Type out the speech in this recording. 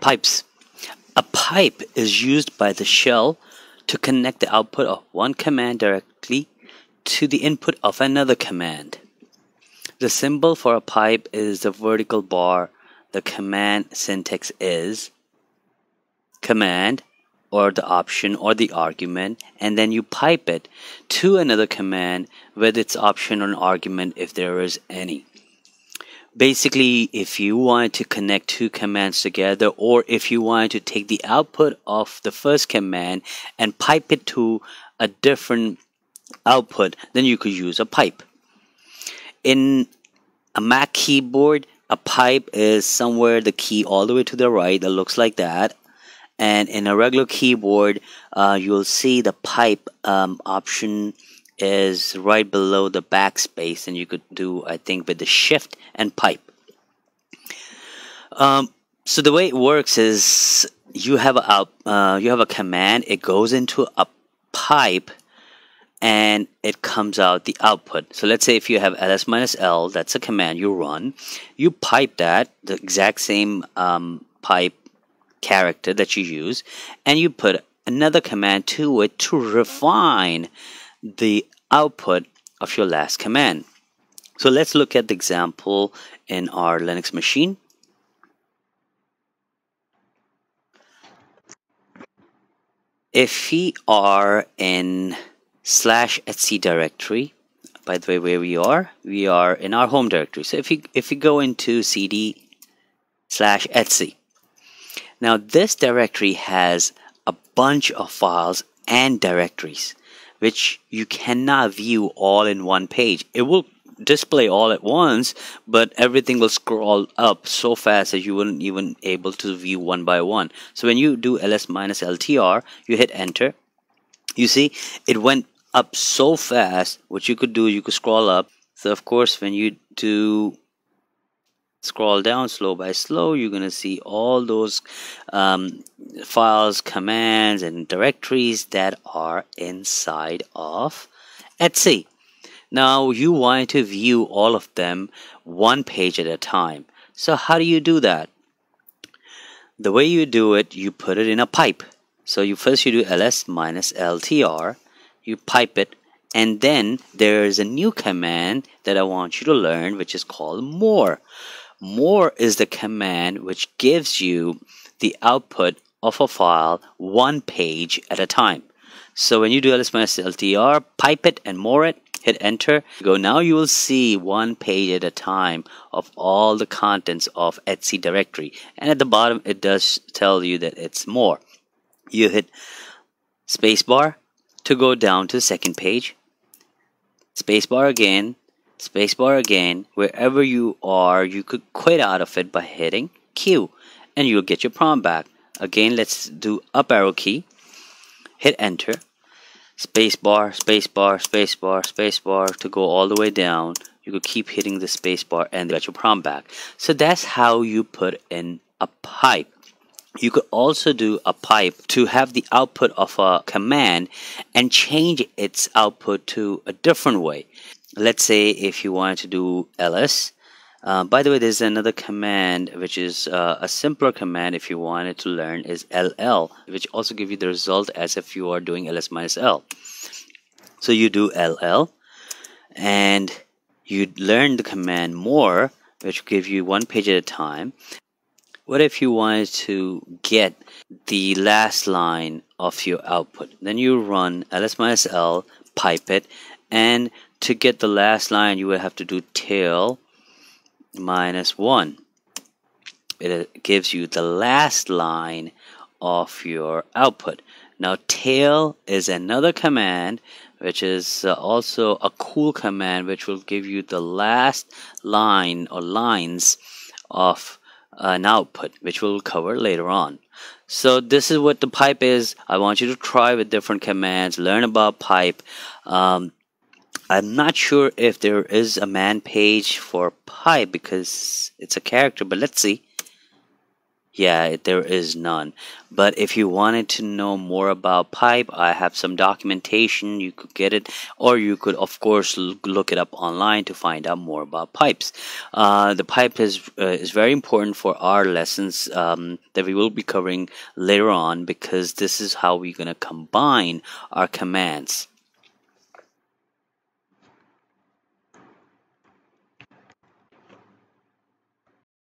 Pipes. A pipe is used by the shell to connect the output of one command directly to the input of another command. The symbol for a pipe is the vertical bar. The command syntax is command or the option or the argument and then you pipe it to another command with its option or argument if there is any basically if you want to connect two commands together or if you want to take the output of the first command and pipe it to a different output then you could use a pipe. In a Mac keyboard a pipe is somewhere the key all the way to the right that looks like that. And in a regular keyboard uh, you'll see the pipe um, option is right below the backspace and you could do I think with the shift and pipe. Um, so the way it works is you have a uh, you have a command. It goes into a pipe and it comes out the output. So let's say if you have ls minus l that's a command you run. You pipe that the exact same um, pipe character that you use and you put another command to it to refine the output of your last command. So let's look at the example in our Linux machine. If we are in slash etc directory, by the way, where we are, we are in our home directory. So if we if we go into cd slash etc, now this directory has a bunch of files and directories which you cannot view all in one page. It will display all at once, but everything will scroll up so fast that you wouldn't even able to view one by one. So when you do ls minus ltr, you hit enter. You see, it went up so fast. What you could do, you could scroll up. So of course, when you do scroll down slow by slow you're going to see all those um, files commands and directories that are inside of etc. Now you want to view all of them one page at a time. So how do you do that? The way you do it you put it in a pipe. So you first you do ls minus ltr you pipe it and then there is a new command that I want you to learn which is called more more is the command which gives you the output of a file one page at a time. So when you do ls minus ltr, pipe it and more it, hit enter, go now you will see one page at a time of all the contents of etc directory. And at the bottom it does tell you that it's more. You hit spacebar to go down to the second page, spacebar again spacebar again, wherever you are, you could quit out of it by hitting Q and you'll get your prompt back. Again, let's do up arrow key, hit enter, space bar, spacebar, spacebar, spacebar, spacebar to go all the way down. You could keep hitting the spacebar and get your prompt back. So that's how you put in a pipe. You could also do a pipe to have the output of a command and change its output to a different way let's say if you wanted to do ls uh, by the way there's another command which is uh, a simpler command if you wanted to learn is ll which also give you the result as if you are doing ls minus l. So you do ll and you learn the command more which give you one page at a time. What if you wanted to get the last line of your output? Then you run ls minus l pipe it and to get the last line, you would have to do tail minus 1. It gives you the last line of your output. Now, tail is another command which is uh, also a cool command which will give you the last line or lines of an output which we'll cover later on. So this is what the pipe is. I want you to try with different commands, learn about pipe. Um, I'm not sure if there is a man page for Pi because it's a character, but let's see. yeah, there is none. But if you wanted to know more about pipe, I have some documentation. You could get it, or you could, of course, look it up online to find out more about pipes. Uh, the pipe is uh, is very important for our lessons um, that we will be covering later on because this is how we're going to combine our commands.